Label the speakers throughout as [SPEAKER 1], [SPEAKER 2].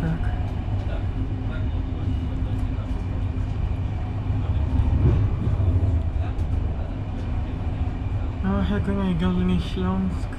[SPEAKER 1] как. Ах, я, конечно, не Шлянск.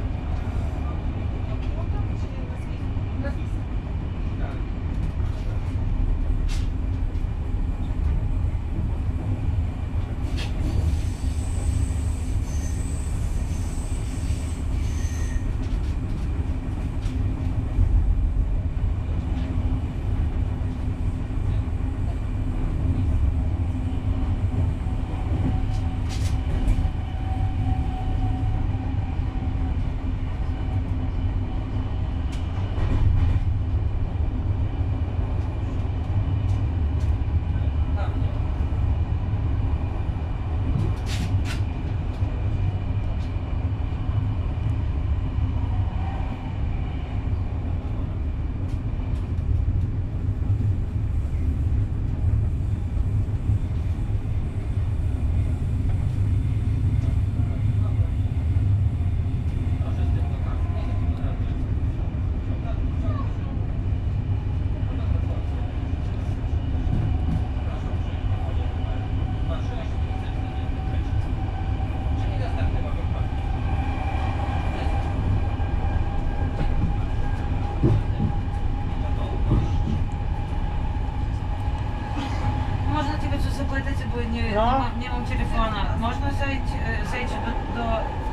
[SPEAKER 1] no. nie mam telefona. Można zejść, e, zejść do, do,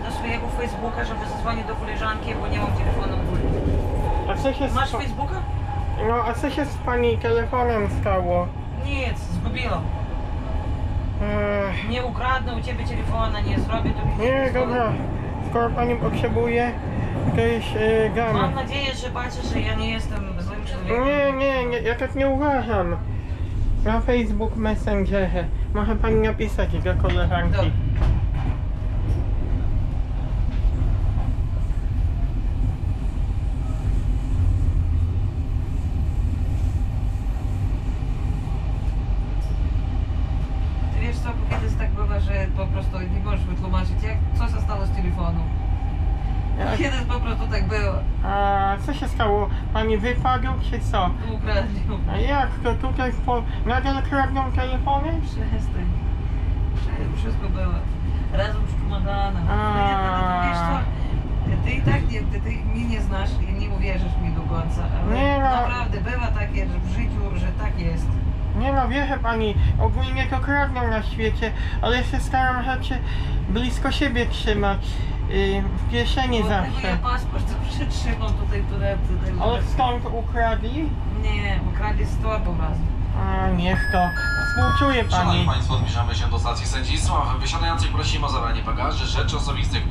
[SPEAKER 1] do, swojego Facebooka, żeby zadzwonić do koleżanki, bo nie mam telefonu w.
[SPEAKER 2] A co się
[SPEAKER 1] Masz Facebooka?
[SPEAKER 2] No, a co się z pani telefonem stało?
[SPEAKER 1] Nic, zgubiłam. Nie ukradnę u ciebie telefona, nie zrobię tobie
[SPEAKER 2] Nie, dobra. Skoro pani potrzebuje, jakiejś yy, gamy.
[SPEAKER 1] Mam nadzieję, że patrzysz, że ja nie jestem złym człowiekiem.
[SPEAKER 2] Nie, nie, nie, ja tak nie uważam. Na Facebook Messengerze. Może pani napisać do koleżanki.
[SPEAKER 1] Wiesz co, bo kiedyś tak bywa, że po prostu nie możesz wytłumaczyć, jak, co się stało z telefonu. Kiedyś po prostu tak było.
[SPEAKER 2] A co się stało? Pani wypadł czy co?
[SPEAKER 1] Ukradli.
[SPEAKER 2] A jak to tutaj po... nadal kradną telefony?
[SPEAKER 1] Przestań. Prze- Wszystko było. Razem z czumadanem.
[SPEAKER 2] A.
[SPEAKER 1] No ty, wiesz co, ty i tak nie, ty, ty mnie nie znasz i nie uwierzysz mi do końca, ale
[SPEAKER 2] Nie no.
[SPEAKER 1] naprawdę bywa takie że w życiu, że tak jest.
[SPEAKER 2] Nie no, wierzę pani, ogólnie to kradną na świecie, ale się staram rzeczy blisko siebie trzymać. Yy, w kieszeni zawsze.
[SPEAKER 1] ja paszport zawsze trzymam tutaj torebce. Tak,
[SPEAKER 2] Ale
[SPEAKER 1] żeby-
[SPEAKER 2] skąd ukradli?
[SPEAKER 1] Nie, ukradli z torbu raz.
[SPEAKER 2] A niech to. Współczuję
[SPEAKER 3] Szanowni
[SPEAKER 2] pani.
[SPEAKER 3] Państwo, zbliżamy się do stacji sędzistwa. Wysiadających prosimy o zabranie bagaży, rzeczy osobistych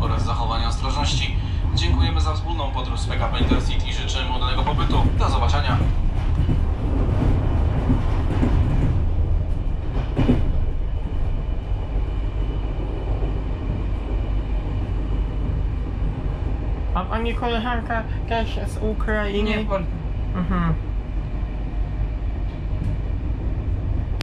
[SPEAKER 3] oraz zachowanie ostrożności. Dziękujemy za wspólną podróż z PKP Intercity i życzymy udanego pobytu. Do zobaczenia.
[SPEAKER 2] Pani koleżanka też z Ukrainy?
[SPEAKER 1] Nie, Polka.
[SPEAKER 2] Mhm.